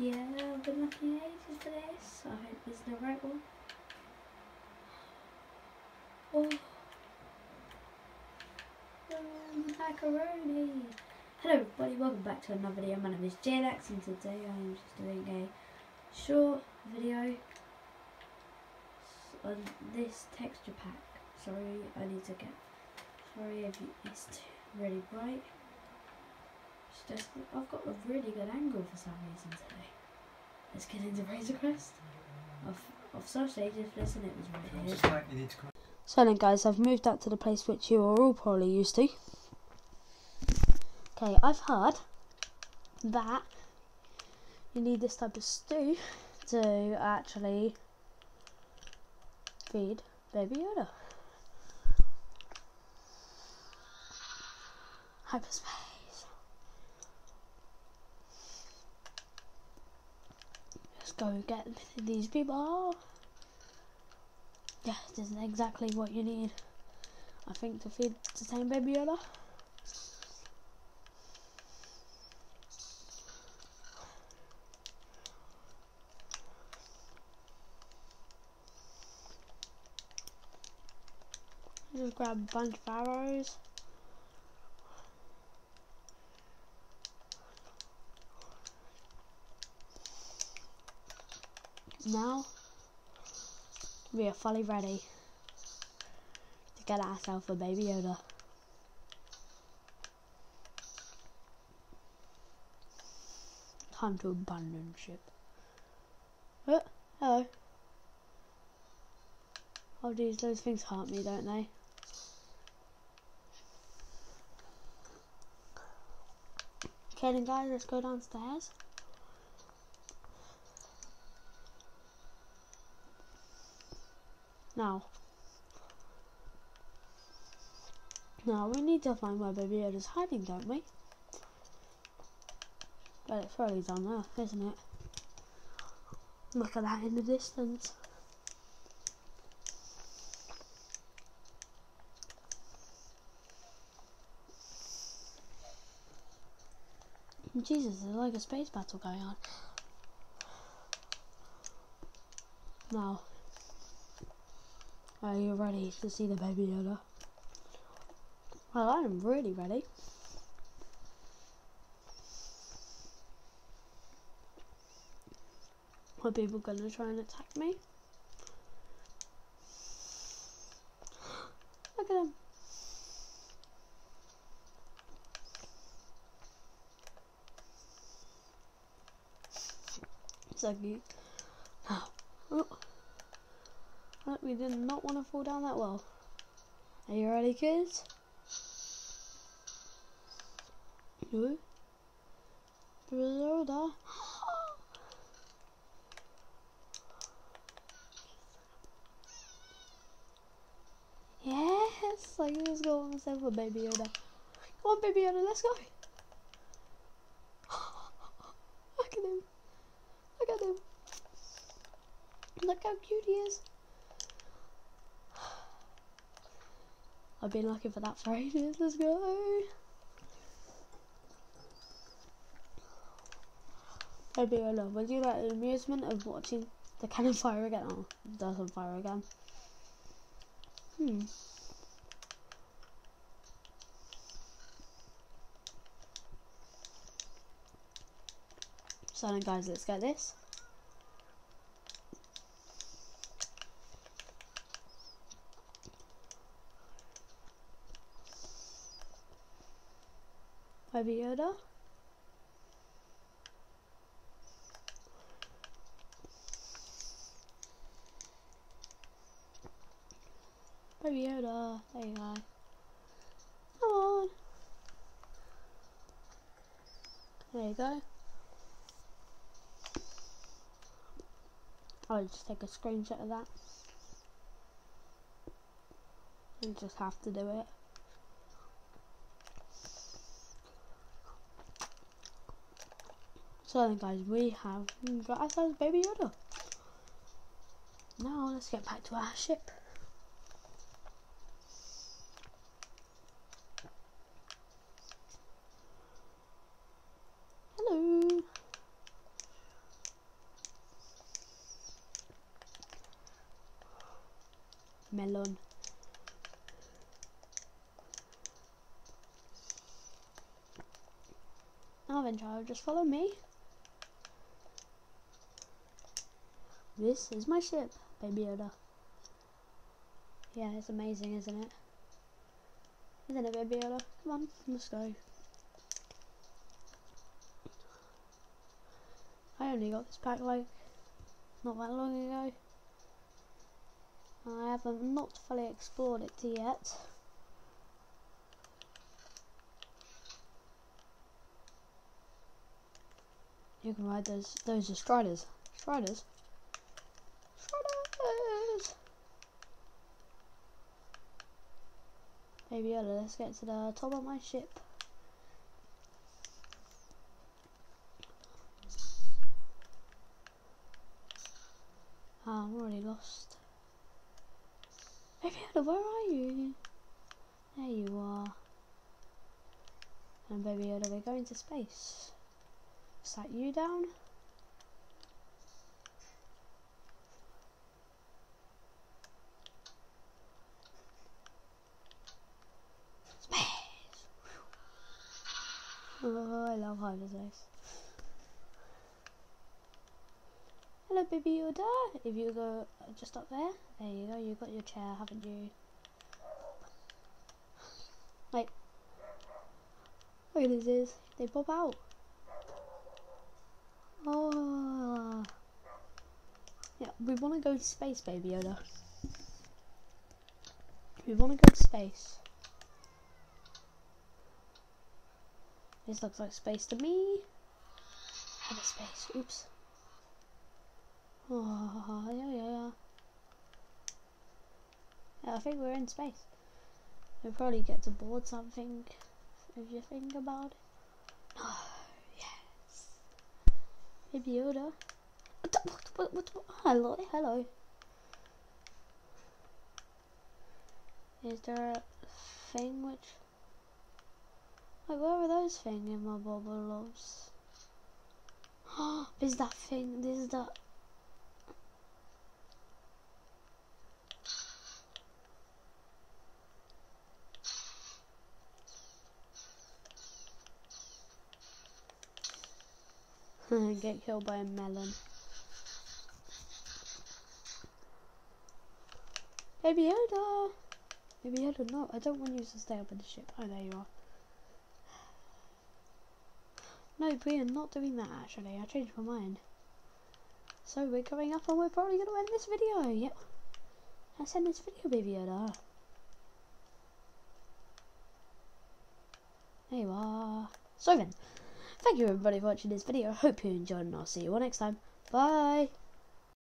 Yeah, I've been looking ages for this. I hope it's the right one. Oh. Oh, macaroni. Hello everybody, welcome back to another video. My name is J Lax and today I am just doing a short video on this texture pack. Sorry, I need to get, sorry if it's too really bright. It's just, I've got a really good angle for some reason today. Let's get into Razor Crest. I've, I've searched ages for this and it was right here. Slightly need to come. So then guys, I've moved out to the place which you are all probably used to. Okay, I've heard that you need this type of stew to actually feed Baby Yoda. Hyperspace. Go get these people. Yeah, this is exactly what you need. I think to feed the same Baby Yoda. Just grab a bunch of arrows. Now we are fully ready to get ourselves a baby Yoda. Time to abandon ship. Oh, hello. Oh geez, those things hurt me, don't they? Okay then guys, let's go downstairs. Now. Now we need to find where Baby Yoda's hiding, don't we? But it's probably down there, isn't it? Look at that in the distance. Jesus, there's like a space battle going on. Now, are you ready to see the baby Yoda? Well, I am really ready. Are people gonna try and attack me? Look at them. So cute. Oh. Look, we did not want to fall down that well. Are you ready, kids? No. Zelda. Yes, like let's go on myself a baby Yoda. Come on, baby Yoda, let's go. Look at him. Look at him. Look how cute he is. I've been looking for that for ages. Let's go. Baby Yoda, would you like the amusement of watching the cannon fire again? Oh, it doesn't fire again. Hmm. So then guys, let's get this. Baby Yoda. Baby Yoda, there you go. Come on. There you go. I'll just take a screenshot of that. And just have to do it. So then guys, we have got ourselves Baby Yoda. Now let's get back to our ship. Hello. Melon. Now then child, just follow me. This is my ship, Baby Yoda. Yeah, it's amazing, isn't it? Isn't it, Baby Yoda? Come on, let's go. I only got this pack like not that long ago. I haven't not fully explored it yet. You can ride those. Those are striders. Striders. Striders. Baby Yoda, let's get to the top of my ship. Ah, I'm already lost. Baby Yoda, where are you? There you are. And Baby Yoda, we're going to space. Sat you down? Space! Hello, baby Yoda. If you go just up there, there you go. You got your chair, haven't you? Wait. Look at this. They pop out. Oh. Yeah, we want to go to space, baby Yoda. We want to go to space. This looks like space to me. Have a space. Oops. Oh, yeah, yeah, yeah. I think we're in space. We'll probably get to board something if you think about it. Oh, yes. Baby Yoda. What, what, what, what, hello, hello. Is there a thing which... Like, where are those things in my bubble loves? is that thing, this is that... Get killed by a melon. Baby Yoda! Baby Yoda, no, I don't want you to stay up in the ship. Oh, there you are. No, we are not doing that actually. I changed my mind. So we're going up and we're probably going to end this video. Yep. Let's end this video, Baby Yoda. There you are. So then. Thank you everybody for watching this video. I hope you enjoyed and I'll see you all next time. Bye.